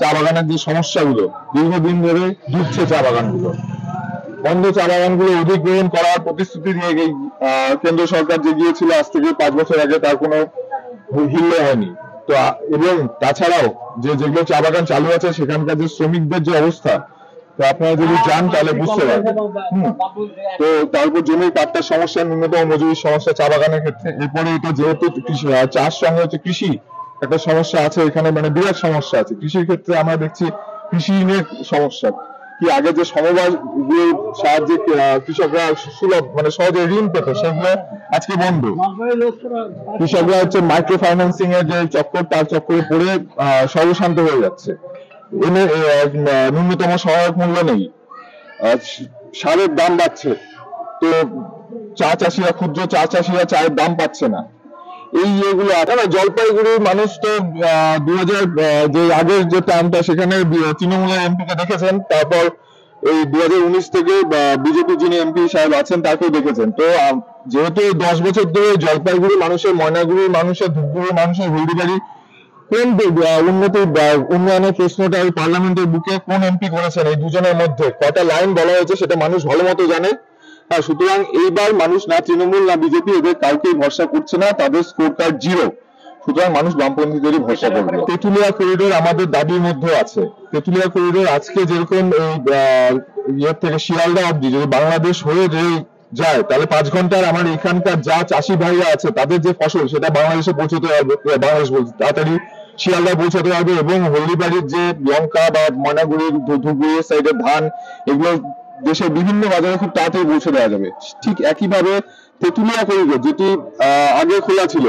চা বাগানের যে সমস্যাগুলো দীর্ঘদিন ধরে ঢুকছে চা বাগানগুলো। বন্ধ চা বাগানগুলো অধিগ্রহণ করার প্রতিশ্রুতি নিয়ে এই কেন্দ্র সরকার যে গিয়েছিল আজ থেকে পাঁচ বছর আগে তার কোনো হিল্লে হয়নি। তো এবং তাছাড়াও যে যেগুলো চা বাগান চালু আছে সেখানকার যে শ্রমিকদের যে অবস্থা তো আপনারা যদি যান তাহলে বুঝতে পারবেন। হুম। তো তারপর জমির পাট্টার সমস্যা ন্যূনতম মজুরির সমস্যা চা বাগানের ক্ষেত্রে। এরপরে এটা যেহেতু কৃষি- চাষ সঙ্গে হচ্ছে কৃষি একটা সমস্যা আছে এখানে মানে বিরাট সমস্যা আছে। কৃষির ক্ষেত্রে আমরা দেখছি কৃষি ঋণের সমস্যা। কি আগে যে সমবায় সাহায্যে কৃষকরা সুলভ মানে সহজে ঋণ পেত সেগুলো আজকে বন্ধ। কৃষকরা হচ্ছে মাইক্রো ফাইন্যান্সিং এর যে চক্কর, তার চক্করে পড়ে সর্বশান্ত হয়ে যাচ্ছে। এনে ন্যূনতম সহায়ক মূল্য নেই। সারের দাম বাড়ছে। তো চা চাষিরা, ক্ষুদ্র চা চাষিরা চায়ের দাম পাচ্ছে না। এই ইয়েগুলো আছে। না, জলপাইগুড়ির মানুষ তো দু হাজার যে আগের যে টার্মটা সেখানে তৃণমূলের এমপি কে দেখেছেন। তারপর এই দু হাজার উনিশ থেকে বিজেপি যিনি এমপি সাহেব আছেন, তাকেও দেখেছেন। তো যেহেতু এই দশ বছর ধরে জলপাইগুড়ি মানুষের, ময়নাগুড়ির মানুষের, ধূপগুড়ির মানুষের হলদিবাড়ি কোন উন্নতি উন্নয়নের প্রশ্নটা ওই পার্লামেন্টের বুকে কোন এমপি করেছেন? এই দুজনের মধ্যে কটা লাইন বলা হয়েছে, সেটা মানুষ ভালো মতো জানে। সুতরাং এইবার মানুষ না তৃণমূল না বিজেপি এদের কাউকেই ভরসা করছে না তাদের স্কোর কার্ড জিরো সুতরাং মানুষ বামপন্থীদেরই ভরসা করবে। তেঁতুলিয়া করিডোর আমাদের দাবির মধ্যে আছে। তেঁতুলিয়া করিডোর আজকে যেরকম এই ইয়ের থেকে শিয়ালদা অব্দি যদি বাংলাদেশ হয়ে যে যায় তাহলে পাঁচ ঘণ্টার আমার এখানকার যা চাষি ভাইরা আছে তাদের যে ফসল সেটা বাংলাদেশে পৌঁছতে পারবে বাংলাদেশ বলছি তাড়াতাড়ি শিয়ালদা পৌঁছাতে পারবে এবং হলদিবাড়ির যে লঙ্কা বা ময়নাগুড়ির ধুপগুড়ির সাইডের ধান এগুলো দেশের বিভিন্ন বাজারে খুব তাড়াতাড়ি পৌঁছে দেওয়া যাবে। ঠিক একইভাবে তেঁতুলিয়া করিডোর যেটি আগে খোলা ছিল,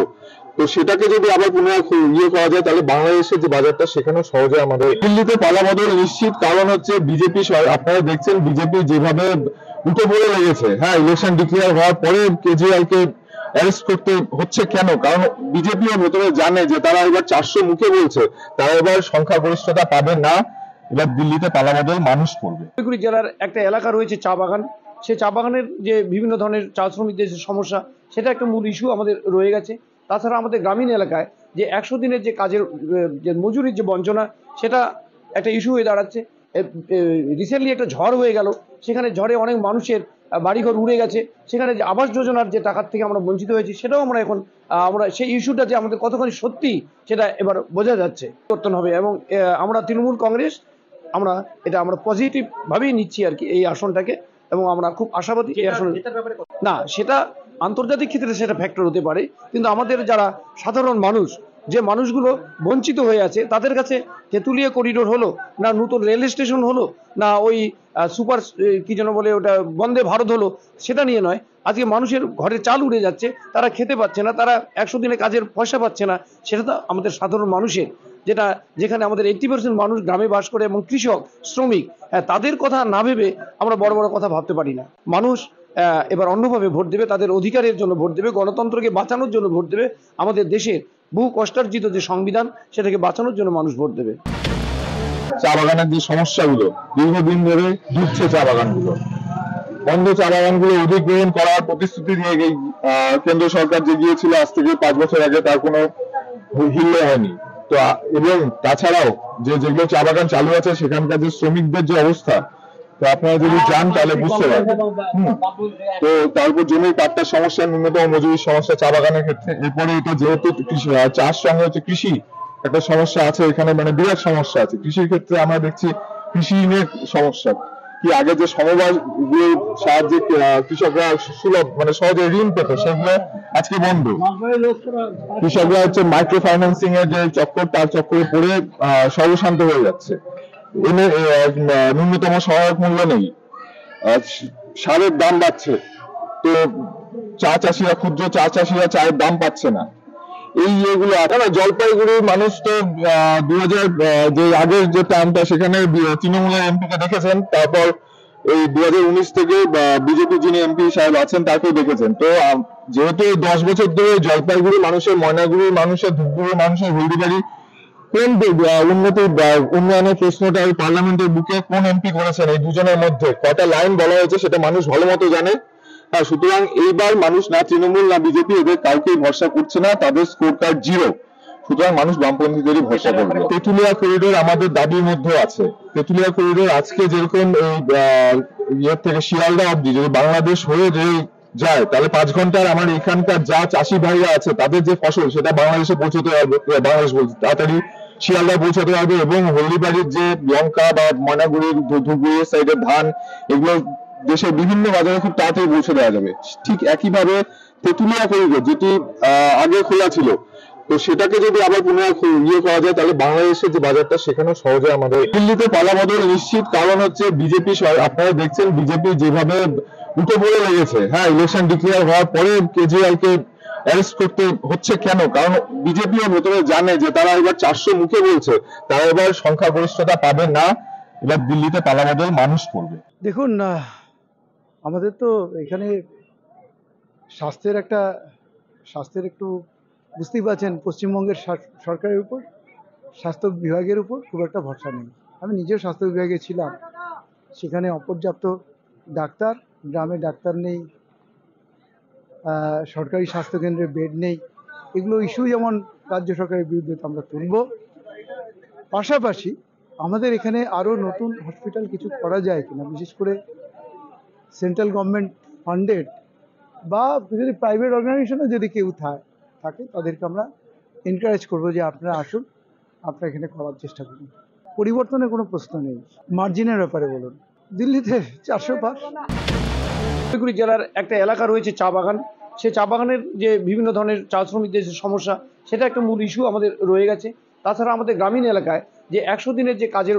তো সেটাকে যদি আবার পুনরায় ইয়ে করা যায়, তাহলে বাংলাদেশের যে বাজারটা, সেখানেও সহজে আমাদের দিল্লিতে পালাবদল নিশ্চিত, কারণ হচ্ছে বিজেপি আপনারা দেখছেন বিজেপি যেভাবে উঠে পড়ে লেগেছে। হ্যাঁ ইলেকশন ডিক্লেয়ার হওয়ার পরে কেজরিওয়াল কে অ্যারেস্ট করতে হচ্ছে কেন? কারণ বিজেপিও ভেতরে জানে যে তারা এবার চারশো মুখে বলছে, তারা এবার সংখ্যাগরিষ্ঠতা পাবে না। এবার দিল্লিতে পালাবদল মানুষ করবে জলপাইগুড়ি জেলার একটা এলাকা রয়েছে চা বাগান। সে চা বাগানের যে বিভিন্ন ধরনের চা শ্রমিকদের যে সমস্যা, সেটা একটা মূল ইস্যু আমাদের রয়ে গেছে। তাছাড়া আমাদের গ্রামীণ এলাকায় যে একশো দিনের যে কাজের, যে মজুরির যে বঞ্চনা, সেটা একটা ইস্যু হয়ে দাঁড়াচ্ছে। রিসেন্টলি একটা ঝড় হয়ে গেল, সেখানে ঝড়ে অনেক মানুষের বাড়িঘর উড়ে গেছে। সেখানে যে আবাস যোজনার যে টাকার থেকে আমরা বঞ্চিত হয়েছি, সেটাও আমরা এখন আমরা সেই ইস্যুটা যে আমাদের কতখানি সত্যি, সেটা এবার বোঝা যাচ্ছে। করতে হবে এবং আমরা তৃণমূল কংগ্রেস আমরা এটা আমরা পজিটিভ ভাবেই নিচ্ছি আর কি এই আসনটাকে এবং আমরা খুব আশাবাদী এই আসনে না সেটা আন্তর্জাতিক ক্ষেত্রে সেটা ফ্যাক্টর হতে পারে কিন্তু আমাদের যারা সাধারণ মানুষ যে মানুষগুলো বঞ্চিত হয়ে আছে তাদের কাছে তেঁতুলিয়া করিডোর হলো না নতুন রেল স্টেশন হলো না ওই সুপার কি যেন বলে ওটা বন্দে ভারত হলো সেটা নিয়ে নয়। আজকে মানুষের ঘরে চাল উড়ে যাচ্ছে তারা খেতে পাচ্ছে না তারা একশো দিনে কাজের পয়সা পাচ্ছে না সেটা তো আমাদের সাধারণ মানুষের যেটা যেখানে আমাদের এইটটি পার্সেন্ট মানুষ গ্রামে বাস করে এবং কৃষক শ্রমিক হ্যাঁ তাদের কথা না ভেবে আমরা বড় বড় কথা ভাবতে পারি না। মানুষ এবার অন্যভাবে ভোট দেবে তাদের অধিকারের জন্য ভোট দেবে গণতন্ত্রকে বাঁচানোর জন্য ভোট দেবে আমাদের দেশের বহু কষ্টার্জিত যে সংবিধান সেটাকে বাঁচানোর জন্য মানুষ ভোট দেবে। চা বাগানের যে সমস্যাগুলো দীর্ঘদিন ধরে ঢুকছে চা বাগানগুলো। বন্ধ চা বাগানগুলো অধিগ্রহণ করার প্রতিশ্রুতি আহ, কেন্দ্র সরকার যে গিয়েছিল আজ থেকে পাঁচ বছর আগে তার কোনো হিল্লে হয়নি। তো এবং তাছাড়াও যে যেগুলো চা বাগান চালু আছে সেখানকার যে শ্রমিকদের যে অবস্থা তো আপনারা যদি যান তাহলে বুঝতে পারবেন। হুম। তো তারপর জমির পাট্টার সমস্যা ন্যূনতম মজুরির সমস্যা চা বাগানের ক্ষেত্রে। এরপরে এটা যেহেতু চাষ সঙ্গে হচ্ছে কৃষি একটা সমস্যা আছে এখানে মানে বিরাট সমস্যা আছে। কৃষির ক্ষেত্রে আমরা দেখছি কৃষি নিয়ে সমস্যা। কি আগে যে সমবায় সাহায্যে কৃষকরা সুলভ মানে সহজে ঋণ পেত, সেগুলো আজকে বন্ধ। কৃষকরা হচ্ছে মাইক্রো ফাইন্যান্সিং এর যে চক্কর, তার চক্করে পড়ে সর্বশান্ত হয়ে যাচ্ছে। এনে ন্যূনতম সহায়ক মূল্য নেই। সারের দাম বাড়ছে। তো চা চাষিরা, ক্ষুদ্র চা চাষিরা চায়ের দাম পাচ্ছে না। এই ইয়েগুলো না জলপাইগুড়ির মানুষ তো দু হাজার যে আগের যে টার্মটা সেখানে তৃণমূলের এমপি কে দেখেছেন। তারপর এই দু হাজার উনিশ থেকে বিজেপি যিনি এমপি সাহেব আছেন, তাকেও দেখেছেন। তো যেহেতু এই দশ বছর ধরে জলপাইগুড়ি মানুষের, ময়নাগুড়ির মানুষের, ধূপগুড়ির মানুষের হলদিবাড়ি কোন উন্নতি উন্নয়নের প্রশ্নটা ওই পার্লামেন্টের বুকে কোন এমপি করেছেন এই দুজনের মধ্যে? কটা লাইন বলা হয়েছে, সেটা মানুষ ভালো মতো জানে। সুতরাং এইবার মানুষ না তৃণমূল না বিজেপি এদের কাউকেই ভরসা করছে না তাদের স্কোর কার্ড জিরো সুতরাং মানুষ বামপন্থীদেরই ভরসা করবে। তেঁতুলিয়া করিডোর আমাদের দাবির মধ্যে আছে। তেঁতুলিয়া করিডোর আজকে যেরকম এই ইয়ের থেকে শিয়ালদা অব্দি যদি বাংলাদেশ হয়ে যদি যায় তাহলে পাঁচ ঘণ্টার আমার এখানকার যা চাষি ভাইরা আছে তাদের যে ফসল সেটা বাংলাদেশে পৌঁছতে পারবে বাংলাদেশ বলছি। তাড়াতাড়ি শিয়ালদা পৌঁছাতে পারবে এবং হলদিবাড়ির যে লঙ্কা বা ময়নাগুড়ির ধু- ধুবড়ির সাইডের ধান এগুলো দেশের বিভিন্ন বাজারে খুব তাড়াতাড়ি পৌঁছে দেওয়া যাবে। ঠিক একইভাবে তেঁতুলিয়া করিডোর যেটি আগে খোলা ছিল, তো সেটাকে যদি আবার পুনরায় ইয়ে করা যায়, তাহলে বাংলাদেশের যে বাজারটা, সেখানেও সহজে আমাদের দিল্লিতে পালাবদল নিশ্চিত। কারণ হচ্ছে বিজেপি, আপনারা দেখছেন বিজেপি যেভাবে উঠে পড়ে লেগেছে। হ্যাঁ ইলেকশন ডিক্লেয়ার হওয়ার পরে কেজরিওয়াল কে অ্যারেস্ট করতে হচ্ছে কেন? কারণ বিজেপিও ভেতরে জানে যে তারা এবার চারশো মুখে বলছে, তারা এবার সংখ্যাগরিষ্ঠতা পাবে না। এবার দিল্লিতে পালাবদল মানুষ করবে। দেখুন আমাদের তো এখানে স্বাস্থ্যের একটা, স্বাস্থ্যের একটু বুঝতেই পারছেন, পশ্চিমবঙ্গের সরকারের উপর, স্বাস্থ্য বিভাগের উপর খুব একটা ভরসা নেই। আমি নিজেও স্বাস্থ্য বিভাগে ছিলাম। সেখানে অপর্যাপ্ত ডাক্তার, গ্রামে ডাক্তার নেই সরকারি স্বাস্থ্যকেন্দ্রে বেড নেই। এগুলো ইস্যু যেমন রাজ্য সরকারের বিরুদ্ধে তো আমরা তুলব। পাশাপাশি আমাদের এখানে আরও নতুন হসপিটাল কিছু করা যায় কিনা, বিশেষ করে সেন্ট্রাল গভর্নমেন্ট ফান্ডেড বা যদি প্রাইভেট অর্গানাইজেশনে যদি কেউ থাকে, তাদেরকে আমরা এনকারেজ করব যে আপনারা আসুন, আপনারা এখানে করার চেষ্টা করুন। পরিবর্তনের কোনো প্রশ্ন নেই। মার্জিনের ব্যাপারে বলুন। দিল্লিতে চারশো পার জলপাইগুড়ি জেলার একটা এলাকা রয়েছে চা বাগান। সে চা বাগানের যে বিভিন্ন ধরনের চা শ্রমিকদের যে সমস্যা, সেটা একটা মূল ইস্যু আমাদের রয়ে গেছে। তাছাড়া আমাদের গ্রামীণ এলাকায় যে একশো দিনের যে কাজের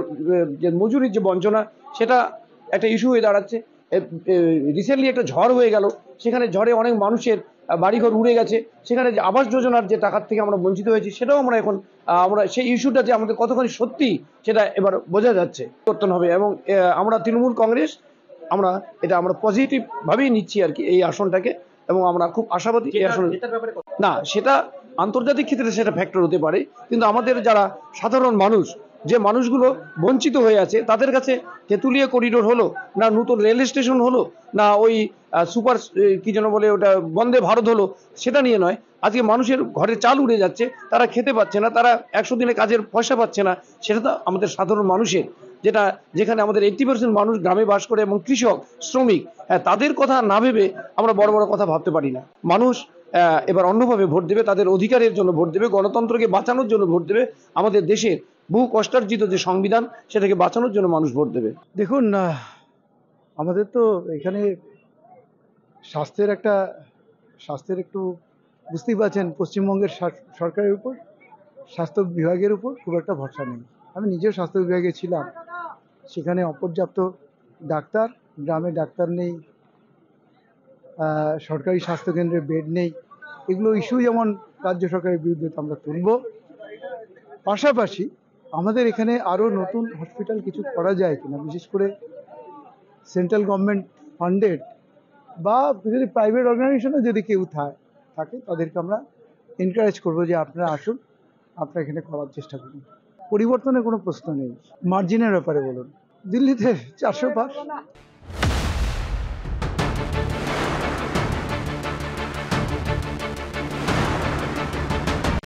যে মজুরির যে বঞ্চনা, সেটা একটা ইস্যু হয়ে দাঁড়াচ্ছে। রিসেন্টলি একটা ঝড় হয়ে গেল। সেখানে ঝড়ে অনেক মানুষের বাড়িঘর উড়ে গেছে। সেখানে যে আবাস যোজনার যে টাকার থেকে আমরা বঞ্চিত হয়েছি সেটাও আমরা এখন আমরা সেই ইস্যুটা যে আমাদের কতখানি সত্যি সেটা এবার বোঝা যাচ্ছে পরিবর্তন হবে। এবং আমরা তৃণমূল কংগ্রেস আমরা এটা আমরা পজিটিভ ভাবেই নিচ্ছি আর কি এই আসনটাকে। এবং আমরা খুব আশাবাদী এই আসন না সেটা আন্তর্জাতিক ক্ষেত্রে সেটা ফ্যাক্টর হতে পারে। কিন্তু আমাদের যারা সাধারণ মানুষ যে মানুষগুলো বঞ্চিত হয়ে আছে, তাদের কাছে তেঁতুলিয়া করিডোর হলো, না নতুন রেল স্টেশন হলো, না ওই সুপার কি যেন বলে ওটা, বন্দে ভারত হলো, সেটা নিয়ে নয়। আজকে মানুষের ঘরে চাল উড়ে যাচ্ছে, তারা খেতে পাচ্ছে না, তারা একশো দিনে কাজের পয়সা পাচ্ছে না, সেটা তো আমাদের সাধারণ মানুষের, যেটা, যেখানে আমাদের এইট্টি পার্সেন্ট মানুষ গ্রামে বাস করে এবং কৃষক, শ্রমিক হ্যাঁ তাদের কথা না ভেবে আমরা বড় বড় কথা ভাবতে পারি না। মানুষ এবার অন্যভাবে ভোট দেবে, তাদের অধিকারের জন্য ভোট দেবে, গণতন্ত্রকে বাঁচানোর জন্য ভোট দেবে, আমাদের দেশের বহু কষ্টার্জিত যে সংবিধান, সেটাকে বাঁচানোর জন্য মানুষ ভোট দেবে। দেখুন আমাদের তো এখানে স্বাস্থ্যের একটা, স্বাস্থ্যের একটু বুঝতেই পারছেন, পশ্চিমবঙ্গের সরকারের উপর, স্বাস্থ্য বিভাগের উপর খুব একটা ভরসা নেই। আমি নিজেও স্বাস্থ্য বিভাগে ছিলাম। সেখানে অপর্যাপ্ত ডাক্তার, গ্রামে ডাক্তার নেই সরকারি স্বাস্থ্যকেন্দ্রে বেড নেই। এগুলো ইস্যু যেমন রাজ্য সরকারের বিরুদ্ধে আমরা তুলব। পাশাপাশি আমাদের এখানে আরও নতুন হসপিটাল কিছু করা যায় কিনা, বিশেষ করে সেন্ট্রাল গভর্নমেন্ট ফান্ডেড বা যদি প্রাইভেট অর্গানাইজেশনে যদি কেউ থাকে, তাদেরকে আমরা এনকারেজ করব যে আপনারা আসুন, আপনারা এখানে করার চেষ্টা করুন। পরিবর্তনের কোনো প্রশ্ন নেই। মার্জিনের ব্যাপারে বলুন। দিল্লিতে চারশো পার